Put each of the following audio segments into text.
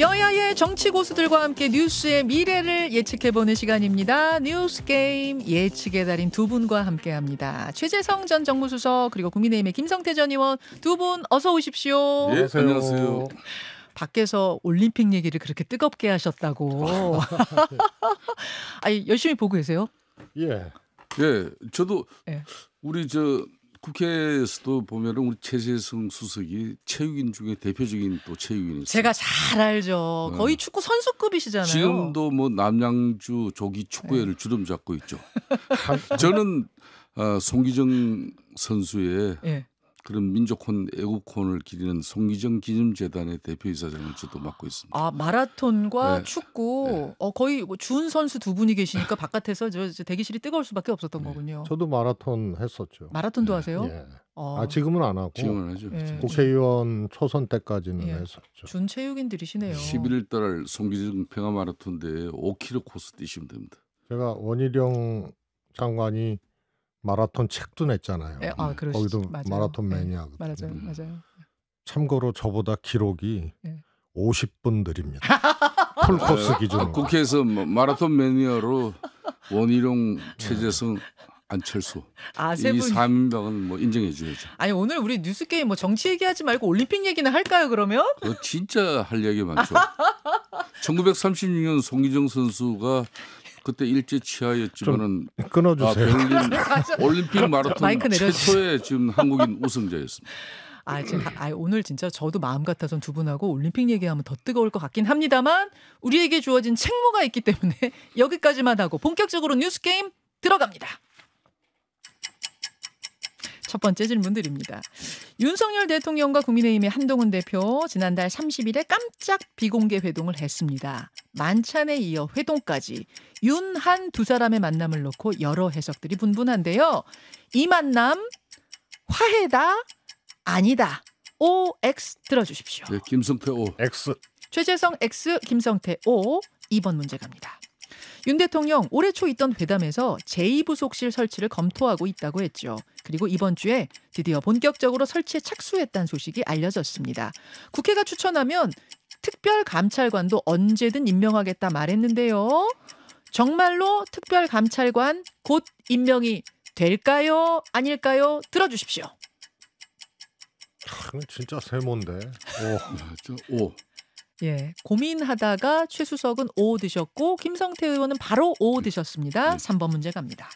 여야의 정치 고수들과 함께 뉴스의 미래를 예측해보는 시간입니다. 뉴스 게임 예측의 달인 두 분과 함께합니다. 최재성 전 정무수석 그리고 국민의힘의 김성태 전 의원 두 분 어서 오십시오. 예, 안녕하세요. 밖에서 올림픽 얘기를 그렇게 뜨겁게 하셨다고. 아니 열심히 보고 계세요? 예. 예, 저도 예. 우리 저 국회에서도 보면은 우리 최재성 수석이 체육인 중에 대표적인 또 체육인이세요. 제가 잘 알죠. 네. 거의 축구 선수급이시잖아요. 지금도 뭐 남양주 조기 축구회를 주름 잡고 있죠. 저는 어, 송기정 선수의 예. 그런 민족혼 애국혼을 기리는 송기정 기념재단의 대표이사장을 저도 맡고 있습니다. 아 마라톤과 네. 축구 네. 어 거의 뭐준 선수 두 분이 계시니까 바깥에서 저, 저 대기실이 뜨거울 수밖에 없었던 네. 거군요. 저도 마라톤 했었죠. 마라톤도 하세요? 예. 어, 아 지금은 안 하고 지원을 하죠. 예. 국회의원 초선 때까지는 예. 했었죠. 준 체육인들이시네요. 11일 달 송기정 평화 마라톤 대회 5km 코스 뛰시면 됩니다. 제가 원희룡 장관이 마라톤 책도 냈잖아요. 예, 아. 거기도 맞아요. 마라톤 예, 매니아거든요. 맞아요, 음. 맞아요. 참고로 저보다 기록이 예. 50분 느립니다. 풀코스 기준으로. 국회에서 뭐 마라톤 매니아로 원희룡, 최재성, 안철수 아세 이 분. 3인방은 뭐 인정해 줘야죠. 아니 오늘 우리 뉴스 게임 뭐 정치 얘기하지 말고 올림픽 얘기나 할까요? 그러면? 그거 진짜 할 얘기 많죠. 1936년 송기정 선수가 그때 일제 치하였지만은 아, 끊어주세요. 베를린 올림픽 마라톤. 최초의 지금 한국인 우승자였습니다. 아, 지금 아, 오늘 진짜 저도 마음 같아선 두 분하고 올림픽 얘기하면 더 뜨거울 것 같긴 합니다만 우리에게 주어진 책무가 있기 때문에 여기까지만 하고 본격적으로 뉴스 게임 들어갑니다. 첫 번째 질문 드립니다. 윤석열 대통령과 국민의힘의 한동훈 대표 지난달 30일에 깜짝 비공개 회동을 했습니다. 만찬에 이어 회동까지 윤한 두 사람의 만남을 놓고 여러 해석들이 분분한데요. 이 만남 화해다 아니다. OX 들어주십시오. 네, 김성태 오. X 최재성 X, 김성태 O 2번 문제 갑니다. 윤 대통령 올해 초 있던 회담에서 제2부속실 설치를 검토하고 있다고 했죠. 그리고 이번 주에 드디어 본격적으로 설치에 착수했다는 소식이 알려졌습니다. 국회가 추천하면 특별 감찰관도 언제든 임명하겠다 말했는데요. 정말로 특별 감찰관 곧 임명이 될까요? 아닐까요? 들어주십시오. 아, 진짜 세모인데. 오, 아, 저 오. 예, 고민하다가 최수석은 O 드셨고 김성태 의원은 바로 O 드셨습니다. 네. 3번 문제 갑니다.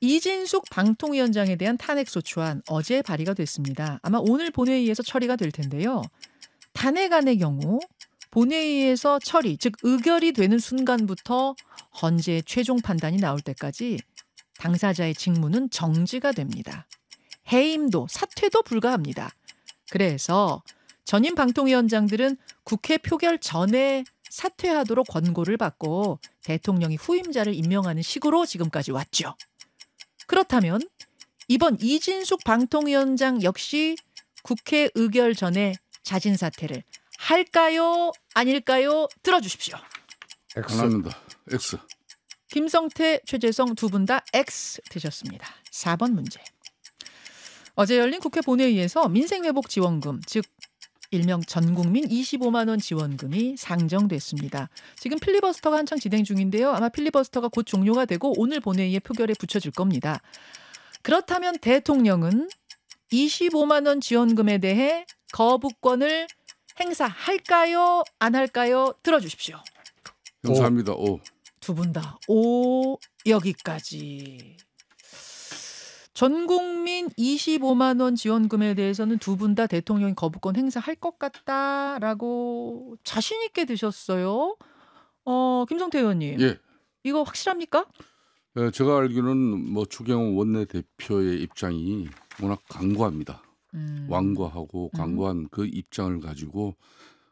이진숙 방통위원장에 대한 탄핵 소추안 어제 발의가 됐습니다. 아마 오늘 본회의에서 처리가 될 텐데요. 탄핵안의 경우 본회의에서 처리, 즉 의결이 되는 순간부터 헌재의 최종 판단이 나올 때까지 당사자의 직무는 정지가 됩니다. 해임도 사퇴도 불가합니다. 그래서 전임 방통위원장들은 국회 표결 전에 사퇴하도록 권고를 받고 대통령이 후임자를 임명하는 식으로 지금까지 왔죠. 그렇다면 이번 이진숙 방통위원장 역시 국회 의결 전에 자진 사퇴를 할까요? 아닐까요? 들어주십시오. X 하나입니다. X. 김성태, 최재성 두 분 다 X 되셨습니다. 4번 문제. 어제 열린 국회 본회의에서 민생회복 지원금, 즉 일명 전국민 25만 원 지원금이 상정됐습니다. 지금 필리버스터가 한창 진행 중인데요. 아마 필리버스터가 곧 종료가 되고 오늘 본회의에 표결에 붙여질 겁니다. 그렇다면 대통령은 25만 원 지원금에 대해 거부권을 행사할까요? 안 할까요? 들어주십시오. 감사합니다. 오. 두 분 다 오 여기까지. 전 국민 25만 원 지원금에 대해서는 두 분 다 대통령이 거부권 행사할 것 같다라고 자신 있게 드셨어요. 어, 김성태 의원님. 예. 이거 확실합니까? 예, 제가 알기로는 뭐 추경호 원내대표의 입장이 워낙 강고합니다. 음. 완고하고 강고한 그 입장을 가지고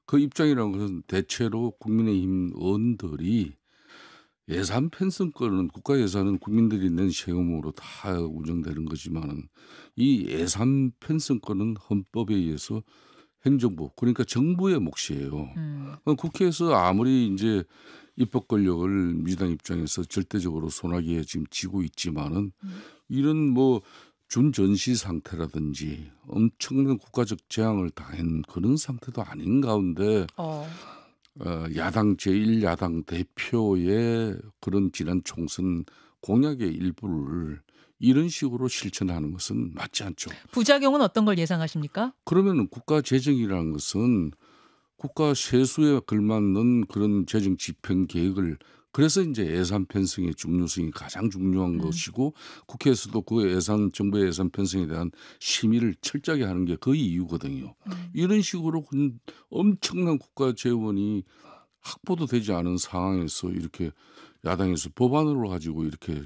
그 입장이라는 것은 대체로 국민의힘 의원들이 예산 편성권은 국가 예산은 국민들이 낸 세금으로 다 운영되는 거지만은 이 예산 편성권은 헌법에 의해서 행정부 그러니까 정부의 몫이에요. 음. 어, 국회에서 아무리 이제 입법 권력을 민주당 입장에서 절대적으로 손아귀에 지금 쥐고 있지만은 음. 이런 뭐 준전시 상태라든지 엄청난 국가적 재앙을 당한 그런 상태도 아닌 가운데 어. 어, 야당 제1야당 대표의 그런 지난 총선 공약의 일부를 이런 식으로 실천하는 것은 맞지 않죠. 부작용은 어떤 걸 예상하십니까? 그러면 국가 재정이라는 것은 국가 세수에 걸맞는 그런 재정 집행 계획을 그래서 이제 예산 편성의 중요성이 가장 중요한 음. 것이고 국회에서도 그 예산 정부의 예산 편성에 대한 심의를 철저하게 하는 게 그 이유거든요. 음. 이런 식으로 그 엄청난 국가 재원이 확보도 되지 않은 상황에서 이렇게 야당에서 법안으로 가지고 이렇게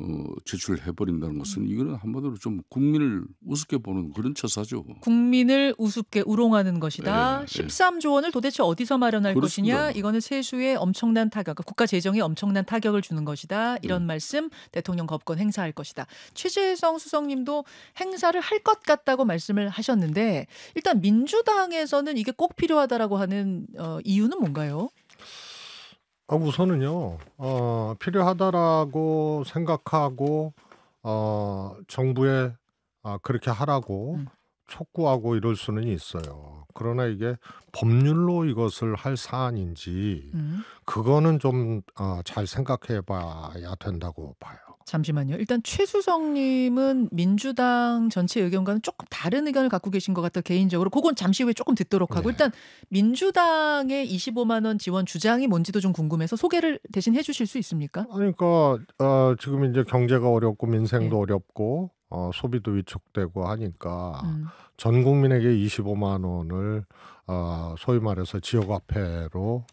어, 제출해 버린다는 것은 이거는 한마디로 좀 국민을 우습게 보는 그런 처사죠. 국민을 우습게 우롱하는 것이다. 예, 예. 13조 원을 도대체 어디서 마련할 그렇습니다. 것이냐? 이거는 세수에 엄청난 타격, 그러니까 국가 재정에 엄청난 타격을 주는 것이다. 이런 음. 말씀 대통령 법권 행사할 것이다. 최재성 수석님도 행사를 할 것 같다고 말씀을 하셨는데 일단 민주당에서는 이게 꼭 필요하다라고 하는 어, 이유는 뭔가요? 아, 우선은요, 어, 필요하다라고 생각하고, 어, 정부에 아, 그렇게 하라고 음. 촉구하고 이럴 수는 있어요. 그러나 이게 법률로 이것을 할 사안인지, 음, 그거는 좀, 어, 잘 생각해 봐야 된다고 봐요. 잠시만요. 일단 최수성님은 민주당 전체 의견과는 조금 다른 의견을 갖고 계신 것 같아 개인적으로. 그건 잠시 후에 조금 듣도록 하고 네. 일단 민주당의 25만 원 지원 주장이 뭔지도 좀 궁금해서 소개를 대신 해주실 수 있습니까? 그러니까 어, 지금 이제 경제가 어렵고 민생도 예. 어렵고 어, 소비도 위축되고 하니까 음, 전 국민에게 25만 원을 어, 소위 말해서 지역 화폐로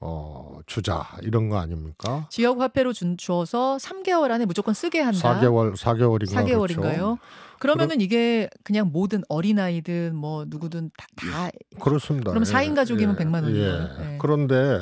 어, 주자 이런 거 아닙니까? 지역 화폐로 준, 주어서 3개월 안에 무조건 쓰게 한다. 4개월 4개월인가 4개월인가요? 그렇죠. 그러면은 이게 그냥 모든 어린아이든 뭐 누구든 다, 다 그렇습니다. 그럼 예, 사인 가족이면 예, 100만 원인 예. 예. 그런데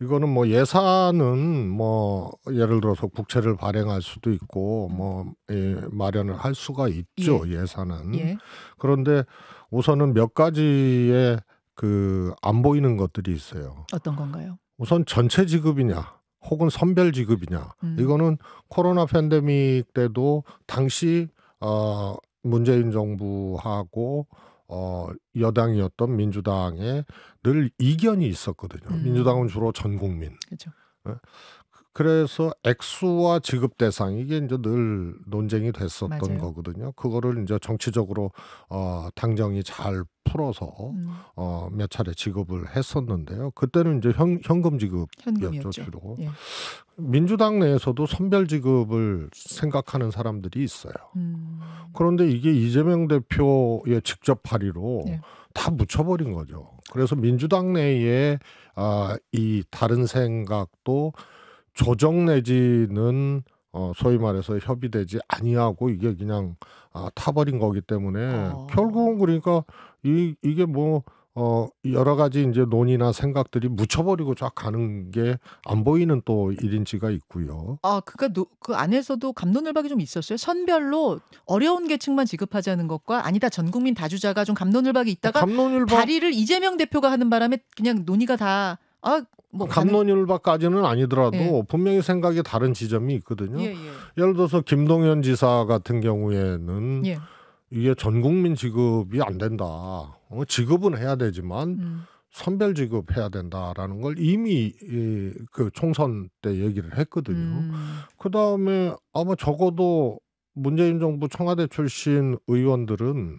이거는 뭐 예산은 뭐 예를 들어서 국채를 발행할 수도 있고 뭐 예, 마련을 할 수가 있죠 예. 산은 예. 그런데 우선은 몇 가지의 그 안 보이는 것들이 있어요. 어떤 건가요? 우선 전체 지급이냐 혹은 선별 지급이냐 음. 이거는 코로나 팬데믹 때도 당시 어 문재인 정부하고 어 여당이었던 민주당에 늘 이견이 있었거든요. 음. 민주당은 주로 전 국민. 그렇죠. 그래서 액수와 지급 대상 이게 이제 늘 논쟁이 됐었던 맞아요. 거거든요. 그거를 이제 정치적으로 어 당정이 잘 풀어서 음, 어몇 차례 지급을 했었는데요. 그때는 이제 현, 현금 지급이었죠. 주로. 예. 민주당 내에서도 선별 지급을 생각하는 사람들이 있어요. 음, 그런데 이게 이재명 대표의 직접 발의로 네. 다 묻혀버린 거죠. 그래서 민주당 내에 아, 이 다른 생각도 조정 내지는 어, 소위 말해서 협의되지 아니하고 이게 그냥 아, 타버린 거기 때문에 어. 결국은 그러니까 이 이게 뭐 어, 여러 가지 이제 논의나 생각들이 묻혀버리고 쫙 가는 게 안 보이는 또 일인지가 있고요. 아, 그니까 노- 그 안에서도 감론을박이 좀 있었어요. 선별로 어려운 계층만 지급하자는 것과 아니다 전 국민 다주자가 좀 감론을박이 있다가 감론을박 발의를 이재명 대표가 하는 바람에 그냥 논의가 다 아, 뭐 감론율박까지는 아니더라도 예. 분명히 생각이 다른 지점이 있거든요. 예, 예. 예 를 들어서 김동연 지사 같은 경우에는 예. 이게 전 국민 지급이 안 된다. 어, 지급은 해야 되지만 음, 선별 지급해야 된다라는 걸 이미 이, 그 총선 때 얘기를 했거든요. 음, 그 다음에 아마 적어도 문재인 정부 청와대 출신 의원들은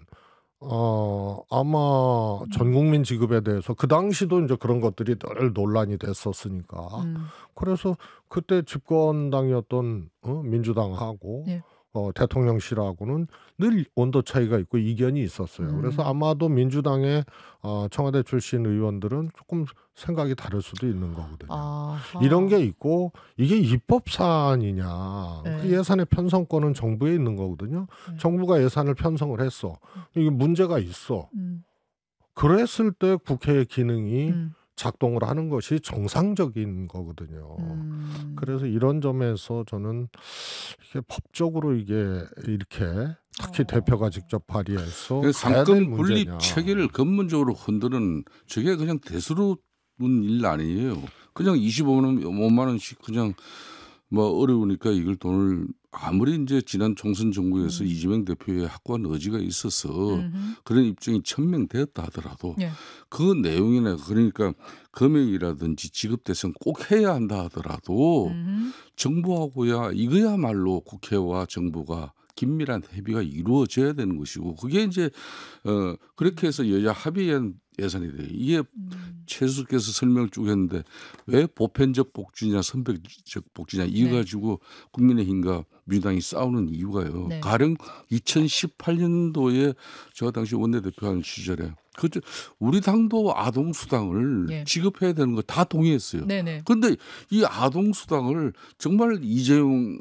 어 아마 전 국민 지급에 대해서 그 당시도 이제 그런 것들이 늘 논란이 됐었으니까 음, 그래서 그때 집권당이었던 어, 민주당하고 예. 어, 대통령실하고는 늘 온도 차이가 있고 이견이 있었어요. 음. 그래서 아마도 민주당의 어, 청와대 출신 의원들은 조금 생각이 다를 수도 있는 거거든요. 아하. 이런 게 있고 이게 입법 사안이냐 네. 그 예산의 편성권은 정부에 있는 거거든요. 네. 정부가 예산을 편성을 했어. 이게 문제가 있어. 음, 그랬을 때 국회의 기능이 음, 작동을 하는 것이 정상적인 거거든요. 음. 그래서 이런 점에서 저는 이게 법적으로 이게 이렇게 특히 어. 대표가 직접 발의해서 그 상권 분립 문제냐. 체계를 근본적으로 흔드는 저게 그냥 대수로운 일 아니에요. 그냥 25만 원, 5만 원씩 그냥 뭐 어려우니까 이걸 돈을 아무리 이제 지난 총선 정부에서 음. 이재명 대표의 확고한 의지가 있어서 음흠. 그런 입장이 천명되었다 하더라도 예. 그 내용이나 그러니까 금액이라든지 지급 대상 꼭 해야 한다 하더라도 음흠. 정부하고야 이거야말로 국회와 정부가 긴밀한 협의가 이루어져야 되는 것이고 그게 이제 어 그렇게 해서 여야 합의한 예산이 돼요. 이게 음. 최수께서 설명을 쭉 했는데 왜 보편적 복지냐 선별적 복지냐 이거 네. 가지고 국민의힘과 민주당이 싸우는 이유가요. 네. 가령 2018년도에 제가 당시 원내대표하는 시절에 그 우리 당도 아동 수당을 예. 지급해야 되는 거 다 동의했어요. 네네. 근데 이 아동 수당을 정말 이재용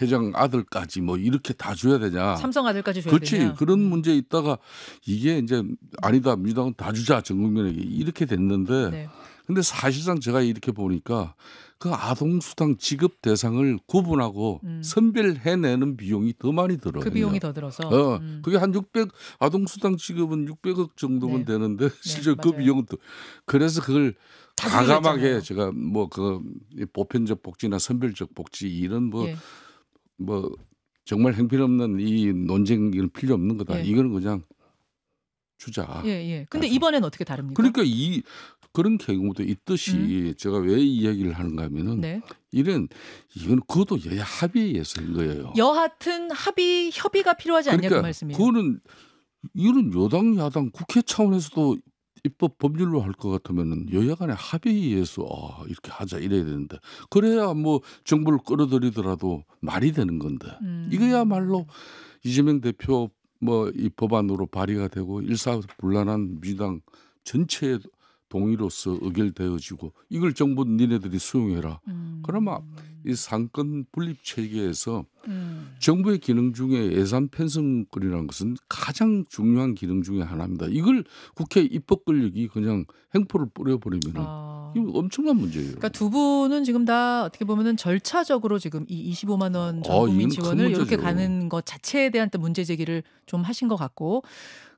회장 아들까지 뭐 이렇게 다 줘야 되냐? 삼성 아들까지 줘야 그렇지 되냐? 그런 문제 있다가 이게 이제 아니다 민주당은 다 주자 전 국민에게 이렇게 됐는데 네. 근데 사실상 제가 이렇게 보니까 그 아동 수당 지급 대상을 구분하고 음. 선별해내는 비용이 더 많이 들어요. 그 비용이 더 들어서. 어, 음. 그게 한 600 아동 수당 지급은 600억 정도면 네. 되는데 실제 그 맞아요. 비용은 또 그래서 그걸 다 과감하게 줄여줬잖아요. 제가 뭐 그 보편적 복지나 선별적 복지 이런 뭐 예. 뭐 정말 행필없는 이 논쟁은 필요 없는 거다. 예. 이거는 그냥 주자. 예, 예. 근데 맞아. 이번엔 어떻게 다릅니까? 그러니까 이 그런 경우도 있듯이 제가 왜이 이야기를 하는가 하면은 음. 네. 이런 이건 그것도 여야 합의에 의해서인 거예요. 여하튼 합의 협의가 필요하지 않냐 그 그러니까 말씀이에요. 그거는 이거는 여당 야당 국회 차원에서도 입법 법률로 할 것 같으면은 여야 간의 합의에 의해서 아, 이렇게 하자 이래야 되는데 그래야 뭐 정부를 끌어들이더라도 말이 되는 건데 음. 이거야말로 이재명 대표 뭐 이 법안으로 발의가 되고 일사불란한 민주당 전체의 동의로서 의결되어지고 이걸 정부 니네들이 수용해라. 음. 그러면 이 삼권 분립 체계에서 음. 정부의 기능 중에 예산 편성권이라는 것은 가장 중요한 기능 중에 하나입니다. 이걸 국회 입법 권력이 그냥 행포를 뿌려버리면 은 아. 이거 엄청난 문제예요. 그러니까 두 분은 지금 다 어떻게 보면은 절차적으로 지금 이 25만 원전 어, 국민 이건 큰 지원을 이렇게. 가는 것 자체에 대한 또 문제 제기를 좀 하신 것 같고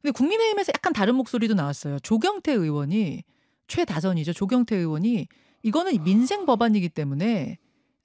근데 국민의힘에서 약간 다른 목소리도 나왔어요. 조경태 의원이 최다선이죠. 조경태 의원이 이거는 민생 법안이기 때문에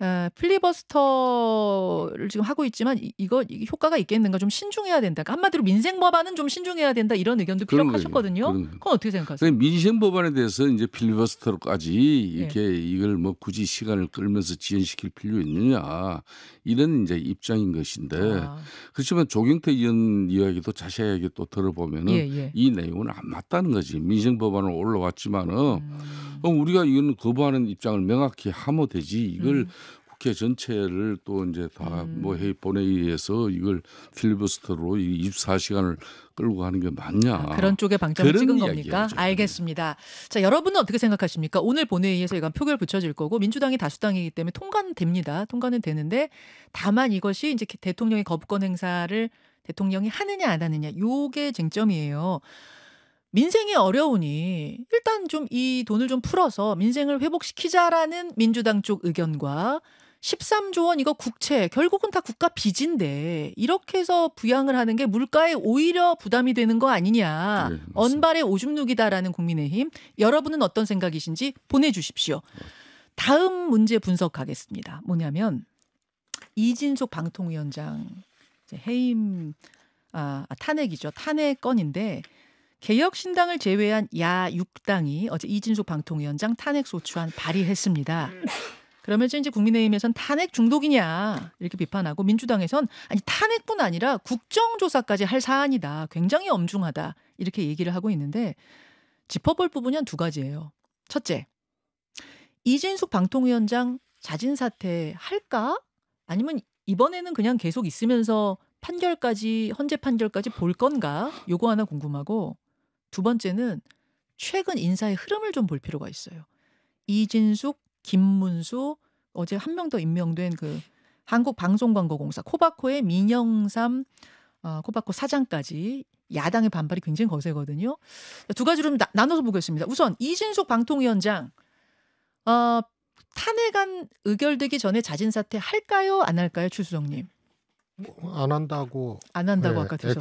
아, 필리버스터를 지금 하고 있지만 이, 이거 효과가 있겠는가 좀 신중해야 된다. 그러니까 한마디로 민생 법안은 좀 신중해야 된다 이런 의견도 피력하셨거든요. 그건 어떻게 생각하세요? 그러니까 민생 법안에 대해서 이제 필리버스터로까지 이렇게 이걸 뭐 굳이 시간을 끌면서 지연시킬 필요 있느냐 이런 이제 입장인 것인데 아, 그렇지만 조경태 의원 이야기도 자세하게 또 들어보면은 예, 예. 이 내용은 안 맞다는 거지 민생 법안은 올라왔지만은 음. 우리가 이거는 거부하는 입장을 명확히 하면 되지 이걸 음. 국회 전체를 또 이제 다 음. 뭐 회의 본회의에서 이걸 필리버스터로 24시간을 끌고 가는 게 맞냐? 아, 그런 쪽에 방점을 그런 찍은. 겁니까? 알겠습니다. 자, 여러분은 어떻게 생각하십니까? 오늘 본회의에서 이건 표결 붙여질 거고 민주당이 다수당이기 때문에 통과는 됩니다. 통과는 되는데 다만 이것이 이제 대통령의 거부권 행사를 대통령이 하느냐 안 하느냐 요게 쟁점이에요. 민생이 어려우니 일단 좀 이 돈을 좀 풀어서 민생을 회복시키자라는 민주당 쪽 의견과 13조 원 이거 국채 결국은 다 국가 빚인데 이렇게 해서 부양을 하는 게 물가에 오히려 부담이 되는 거 아니냐. 네. 언발의 오줌 누기다라는 국민의힘. 여러분은 어떤 생각이신지 보내주십시오. 다음 문제 분석하겠습니다. 뭐냐면 이진숙 방통위원장 해임 아, 아, 탄핵이죠. 탄핵 건인데 개혁신당을 제외한 야 6당이 어제 이진숙 방통위원장 탄핵 소추안 발의했습니다. 그러면서 이제 국민의힘에선 탄핵 중독이냐 이렇게 비판하고 민주당에선 아니 탄핵뿐 아니라 국정조사까지 할 사안이다. 굉장히 엄중하다. 이렇게 얘기를 하고 있는데 짚어볼 부분이 한 두 가지예요. 첫째, 이진숙 방통위원장 자진 사퇴 할까? 아니면 이번에는 그냥 계속 있으면서 판결까지 헌재 판결까지 볼 건가? 요거 하나 궁금하고 두 번째는 최근 인사의 흐름을 좀 볼 필요가 있어요. 이진숙, 김문수, 어제 한 명 더 임명된 그 한국 방송광고공사 코바코의 민영삼 어, 코바코 사장까지 야당의 반발이 굉장히 거세거든요. 두 가지로 좀 나, 나눠서 보겠습니다. 우선 이진숙 방통위원장 어, 탄핵안 의결되기 전에 자진 사퇴 할까요? 안 할까요, 추수정님? 안 한다고 안 한다고 네, 아까 드셨,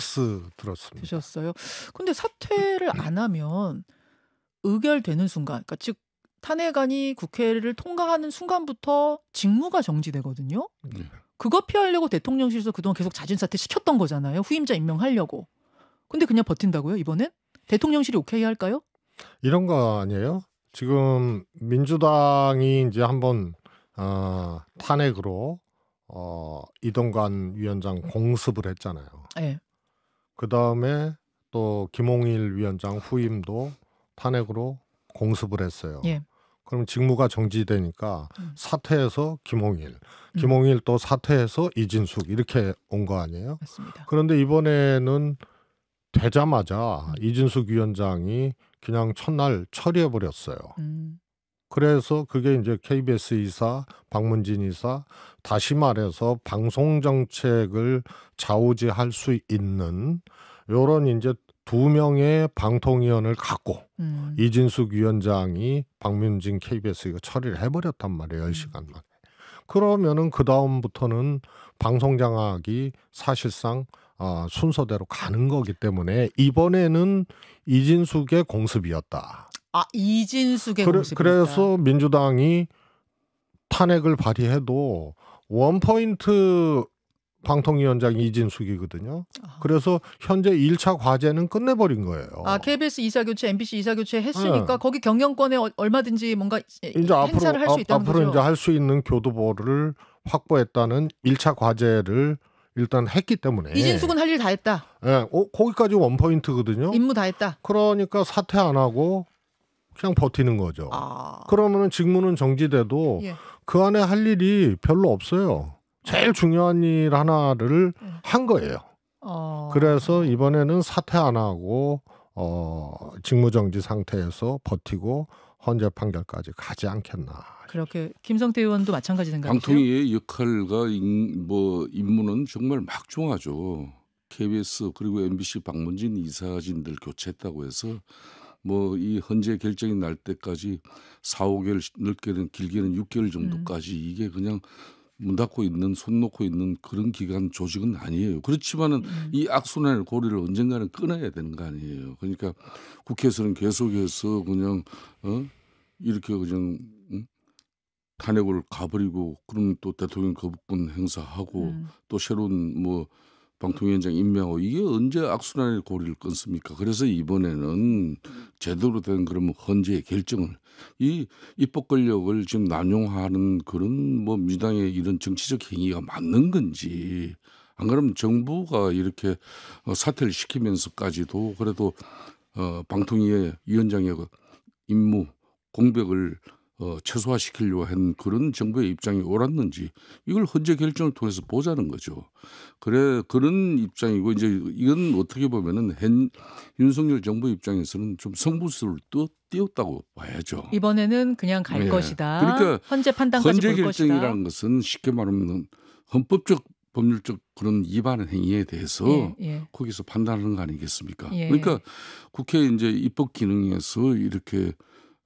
들었습니다. 드셨어요. 근데 사퇴를 안 하면 의결되는 순간, 그러니까 즉 탄핵안이 국회를 통과하는 순간부터 직무가 정지되거든요. 네. 그거 피하려고 대통령실에서 그동안 계속 자진 사퇴 시켰던 거잖아요. 후임자 임명하려고. 근데 그냥 버틴다고요? 이번엔 대통령실이 오케이 할까요? 이런 거 아니에요? 지금 민주당이 이제 한번 어, 탄핵으로 어, 이동관 위원장 공습을 했잖아요. 예. 그 다음에 또 김홍일 위원장 후임도 탄핵으로 공습을 했어요. 예. 그럼 직무가 정지되니까 음. 사퇴해서 김홍일, 김홍일 또 사퇴해서 이진숙 이렇게 온 거 아니에요? 맞습니다. 그런데 이번에는 되자마자 음. 이진숙 위원장이 그냥 첫날 처리해 버렸어요. 음. 그래서 그게 이제 KBS 이사, 박문진 이사, 다시 말해서 방송 정책을 좌우지할 수 있는 요런 이제 두 명의 방통위원을 갖고 음. 이진숙 위원장이 박문진 KBS 이거 처리를 해버렸단 말이에요, 음. 10시간 만에. 그러면은 그 다음부터는 방송 장악이 사실상 아, 순서대로 가는 거기 때문에 이번에는 이진숙의 공습이었다. 아 이진숙의 그래, 공습이었다. 그래서 민주당이 탄핵을 발의해도 원 포인트 방통위원장이 이진숙이거든요. 아. 그래서 현재 1차 과제는 끝내버린 거예요. 아 KBS 이사 교체, MBC 이사 교체 했으니까 네. 거기 경영권에 어- 얼마든지 뭔가 이제 앞으로 행사를 할수 앞- 있다는 앞으로 거죠. 이제 할 수 있는 교두보를 확보했다는 1차 과제를 일단 했기 때문에 이진숙은 할 일 다 했다. 예, 어, 거기까지 원 포인트거든요. 임무 다 했다. 그러니까 사퇴 안 하고 그냥 버티는 거죠. 아. 그러면은 직무는 정지돼도 예. 그 안에 할 일이 별로 없어요. 제일 중요한 일 하나를 음. 한 거예요. 어. 그래서 이번에는 사퇴 안 하고 어, 직무정지 상태에서 버티고 헌재 판결까지 가지 않겠나. 그렇게 김성태 의원도 마찬가지 생각이세요? 방통위의 역할과 인, 뭐 임무는 정말 막중하죠. KBS 그리고 MBC 박문진 이사진들 교체했다고 해서 뭐 이 헌재 결정이 날 때까지 4, 5개월 넓게는 길게는 6개월 정도까지 이게 그냥 문 닫고 있는 손 놓고 있는 그런 기간 조직은 아니에요. 그렇지만은 음. 이 악순환의 고리를 언젠가는 끊어야 되는 거 아니에요. 그러니까 국회에서는 계속해서 그냥 어 이렇게 그냥 응? 탄핵을 가버리고 그럼 또 대통령 거부권 행사하고 음. 또 새로운 뭐 방통위원장 임명하고 이게 언제 악순환의 고리를 끊습니까? 그래서 이번에는 제대로 된 그러면 헌재의 결정을 이 입법 권력을 지금 남용하는 그런 뭐 민주당의 이런 정치적 행위가 맞는 건지 안 그러면 정부가 이렇게 어, 사퇴를 시키면서까지도 그래도 어, 방통위의 위원장의 그 임무 공백을 어, 최소화시키려고 한 그런 정부의 입장이 옳았는지 이걸 헌재 결정을 통해서 보자는 거죠. 그래 그런 입장이고 이제 이건 어떻게 보면은 현 윤석열 정부 입장에서는 좀 성부수를 또 띄웠다고 봐야죠. 이번에는 그냥 갈 예. 것이다. 그러니까 헌재 판단까지 헌재 볼 것이다. 결정이라는 것은 쉽게 말하면 헌법적 법률적 그런 위반 행위에 대해서 예, 예. 거기서 판단하는 거 아니겠습니까? 예. 그러니까 국회 이제 입법 기능에서 이렇게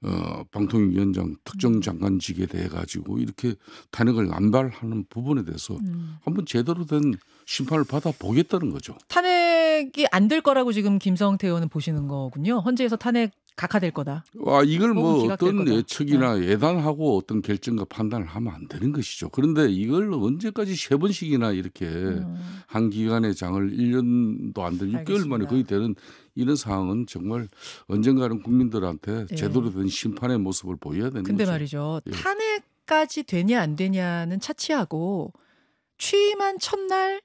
어, 방통위원장 특정 장관직에 대해 가지고 이렇게 탄핵을 남발하는 부분에 대해서 음. 한번 제대로 된 심판을 받아 보겠다는 거죠. 탄핵이 안 될 거라고 지금 김성태 의원은 보시는 거군요. 헌재에서 탄핵 각하될 거다. 와 이걸 뭐 어떤 거다. 네. 예측이나 예단하고 어떤 결정과 판단을 하면 안 되는 것이죠. 그런데 이걸 언제까지 세 번씩이나 이렇게 음. 한 기간의 장을 1년도 안 된 6개월 만에. 거의 되는 이런 상황은 정말 언젠가는 국민들한테 예. 제대로 된 심판의 모습을 보여야 되는 근데 거죠. 말이죠. 예. 탄핵까지 되냐 안 되냐는 차치하고 취임한 첫날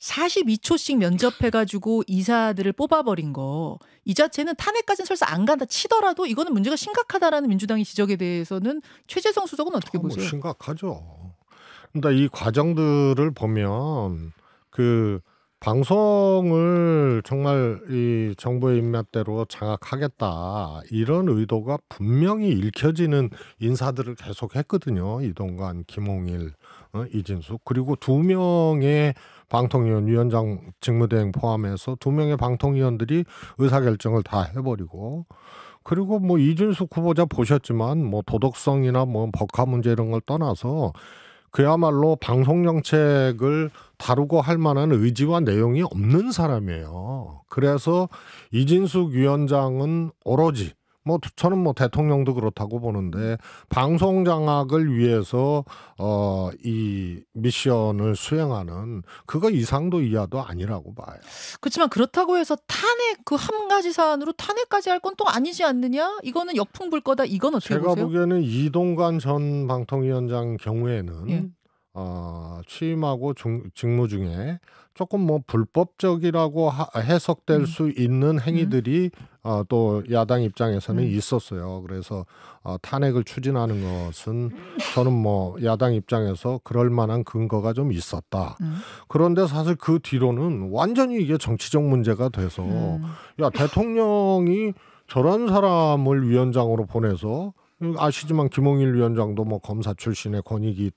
42초씩 면접해가지고 이사들을 뽑아버린 거 이 자체는 탄핵까지는 설사 안 간다 치더라도 이거는 문제가 심각하다라는 민주당의 지적에 대해서는 최재성 수석은 어떻게 아, 뭐 보세요? 심각하죠. 그러니까 이 과정들을 보면 그 방송을 정말 이 정부의 입맛대로 장악하겠다 이런 의도가 분명히 읽혀지는 인사들을 계속 했거든요. 이동관, 김홍일, 어, 이진숙 그리고 두 명의 방통위원 위원장 직무대행 포함해서 두 명의 방통위원들이 의사결정을 다 해버리고 그리고 뭐 이준숙 후보자 보셨지만 뭐 도덕성이나 뭐 법화 문제 이런 걸 떠나서 그야말로 방송 정책을 다루고 할 만한 의지와 내용이 없는 사람이에요. 그래서 이진숙 위원장은 오로지 뭐 저는 뭐 대통령도 그렇다고 보는데 방송 장악을 위해서 어 이 미션을 수행하는 그거 이상도 이하도 아니라고 봐요. 그렇지만 그렇다고 해서 탄핵 그 한 가지 사안으로 탄핵까지 할 건 또 아니지 않느냐? 이거는 역풍 불 거다. 이건 어떻게 제가 보세요? 보기에는 이동관 전 방통위원장 경우에는 예. 어, 취임하고 중, 직무 중에 조금 뭐 불법적이라고 하- 해석될 음. 수 있는 행위들이 어, 또 야당 입장에서는 음. 있었어요. 그래서 어, 탄핵을 추진하는 것은 저는 뭐 야당 입장에서 그럴 만한 근거가 좀 있었다. 음. 그런데 사실 그 뒤로는 완전히 이게 정치적 문제가 돼서 음. 야 대통령이 저런 사람을 위원장으로 보내서 아시지만 김홍일 위원장도 뭐 검사 출신의 권익이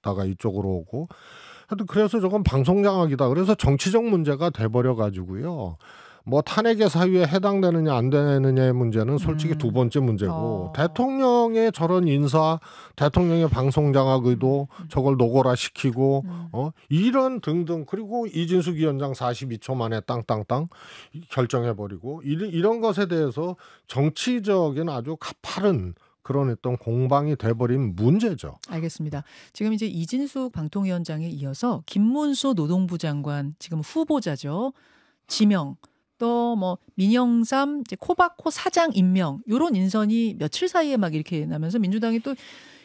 다가 이쪽으로 오고 하여튼 그래서 저건 방송 장악이다. 그래서 정치적 문제가 돼버려 가지고요. 뭐 탄핵의 사유에 해당되느냐 안 되느냐의 문제는 솔직히 음. 두 번째 문제고 어. 대통령의 저런 인사, 대통령의 방송 장악 의도 저걸 노골화 시키고 음. 어 이런 등등 그리고 이진숙 위원장 42초 만에 땅땅땅 결정해 버리고 이런 이런 것에 대해서 정치적인 아주 가파른 그런 어떤 공방이 돼버린 문제죠. 알겠습니다. 지금 이제 이진숙 방통위원장에 이어서 김문수 노동부 장관 지금 후보자죠. 지명 또 뭐 민영삼 이제 코바코 사장 임명 요런 인선이 며칠 사이에 막 이렇게 나면서 민주당이 또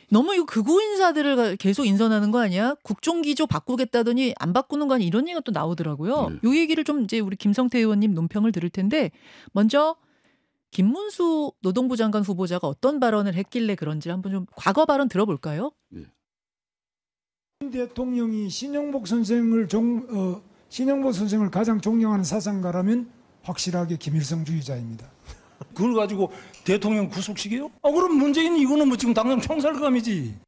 너무 이 극우 인사들을 가- 계속 인선하는 거 아니야? 국정기조 바꾸겠다더니 안 바꾸는 거 아니야? 이런 얘기가 또 나오더라고요. 네. 요 얘기를 좀 이제 우리 김성태 의원님 논평을 들을 텐데 먼저 김문수 노동부 장관 후보자가 어떤 발언을 했길래 그런지 한번 좀 과거 발언 들어볼까요? 대통령이 신영복 선생을 종, 어, 신영복 선생을 가장 존경하는 사상가라면 확실하게 김일성주의자입니다. 그걸 가지고 대통령 구속시켜요? 아 그럼 문재인 이거는 뭐 지금 당장 총살감이지.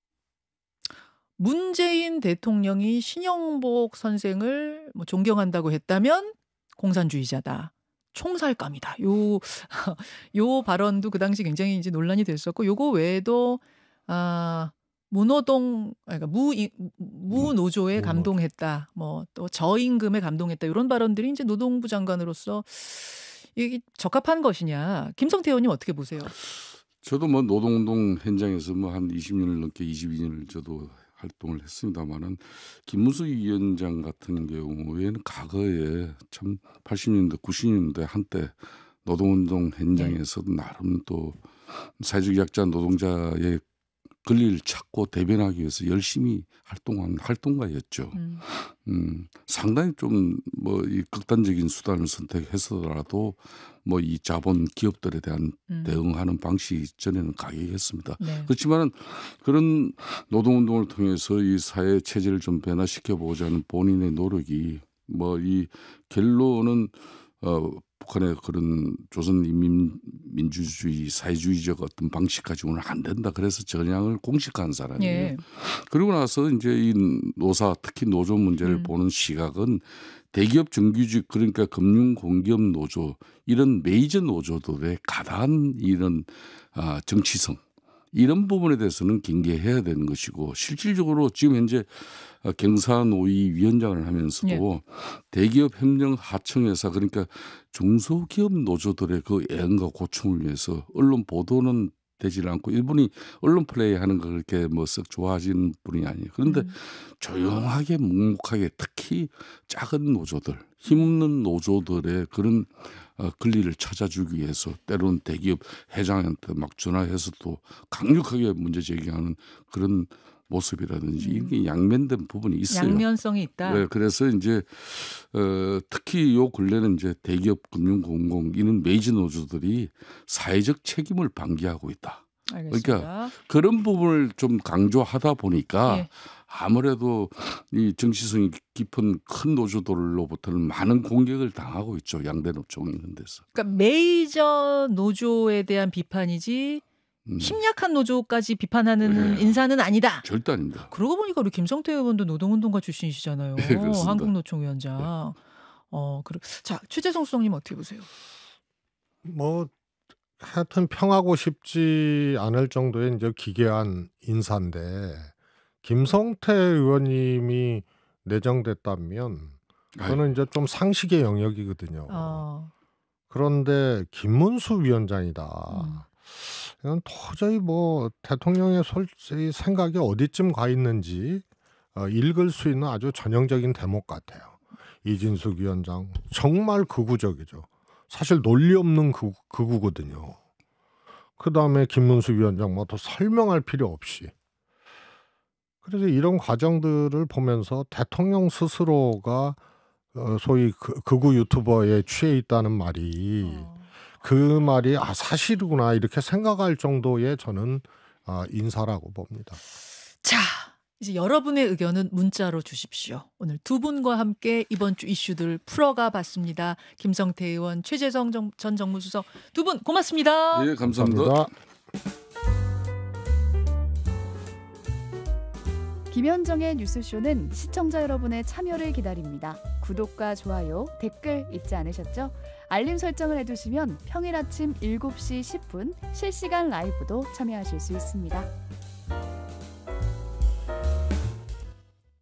문재인 대통령이 신영복 선생을 뭐 존경한다고 했다면 공산주의자다. 총살감이다. 요, 요 발언도 그 당시 굉장히 이제 논란이 됐었고, 요거 외에도, 아, 문호동, 그러니까 무, 무노조에 무노조. 감동했다. 뭐, 또 저임금에 감동했다. 이런 발언들이 이제 노동부 장관으로서 이게 적합한 것이냐. 김성태 의원님 어떻게 보세요? 저도 뭐 노동운동 현장에서 뭐 한 20년을 넘게 22년을 저도 활동을 했습니다만은 김문수 위원장 같은 경우에는 과거에 참 80년대 90년대 한때 노동운동 현장에서도 나름 또 사회적 약자 노동자의 권리를 찾고 대변하기 위해서 열심히 활동한 활동가였죠. 음, 음, 상당히 좀 뭐 이 극단적인 수단을 선택해서라도 뭐 이 자본 기업들에 대한 음. 대응하는 방식이 전에는 가격했습니다. 네. 그렇지만은 그런 노동운동을 통해서 이 사회 체제를 좀 변화시켜 보자는 본인의 노력이 뭐 이 결론은 어 북한의 그런 조선 인민 민주주의 사회주의적 어떤 방식 가지고는 안 된다. 그래서 전향을 공식화한 사람이에요. 예. 그리고 나서 이제 이 노사 특히 노조 문제를 음. 보는 시각은 대기업 정규직 그러니까 금융 공기업 노조 이런 메이저 노조들의 가다한 이런 아 정치성 이런 부분에 대해서는 경계해야 되는 것이고 실질적으로 지금 현재 어, 경사노위 위원장을 하면서도 예. 대기업 협력 하청회사 그러니까 중소기업 노조들의 그 애언과 고충을 위해서 언론 보도는 되질 않고 일본이 언론 플레이 하는 걸 그렇게 뭐 썩 좋아하시는 분이 아니에요. 그런데 음. 조용하게 묵묵하게 특히 작은 노조들 힘없는 노조들의 그런 어, 권리를 찾아주기 위해서 때로는 대기업 회장한테 막 전화해서 또 강력하게 문제 제기하는 그런 모습이라든지 음. 이게 양면된 부분이 있어요. 양면성이 있다. 네, 그래서 이제 어, 특히 요 근래는 이제 대기업 금융공공 이런 메이저 노조들이 사회적 책임을 방기하고 있다. 알겠습니다. 그런 부분을 좀 강조하다 보니까 예. 아무래도 이 정치성이 깊은 큰 노조들로부터는 많은 공격을 당하고 있죠. 양대 노총 이런 데서. 그러니까 메이저 노조에 대한 비판이지 음, 힘 약한 노조까지 비판하는 네. 인사는 아니다. 절대 아닙니다. 그러고 보니까 우리 김성태 의원도 노동운동가 출신이시잖아요. 네. 한국노총위원장. 어, 그래. 자, 최재성 수석님 어떻게 보세요? 뭐 하여튼 평하고 싶지 않을 정도의 이제 기괴한 인사인데 김성태 의원님이 내정됐다면 그거는 이제 좀 상식의 영역이거든요. 어, 그런데 김문수 위원장이다. 음. 이건 도저히 뭐 대통령의 솔직히 생각이 어디쯤 가 있는지 어, 읽을 수 있는 아주 전형적인 대목 같아요. 이진숙 위원장 정말 극우적이죠. 사실 논리 없는 극, 극우거든요. 그 다음에 김문수 위원장 뭐더 설명할 필요 없이. 그래서 이런 과정들을 보면서 대통령 스스로가 어, 소위 그, 극우 유튜버에 취해 있다는 말이 어. 그 말이 아 사실이구나 이렇게 생각할 정도의 저는 아, 인사라고 봅니다. 자, 이제 여러분의 의견은 문자로 주십시오. 오늘 두 분과 함께 이번 주 이슈들 풀어가 봤습니다. 김성태 의원, 최재성 정- 전 정무수석 두 분 고맙습니다. 예, 감사합니다. 감사합니다. 김현정의 뉴스쇼는 시청자 여러분의 참여를 기다립니다. 구독과 좋아요, 댓글 잊지 않으셨죠? 알림 설정을 해두시면 평일 아침 7시 10분 실시간 라이브도 참여하실 수 있습니다.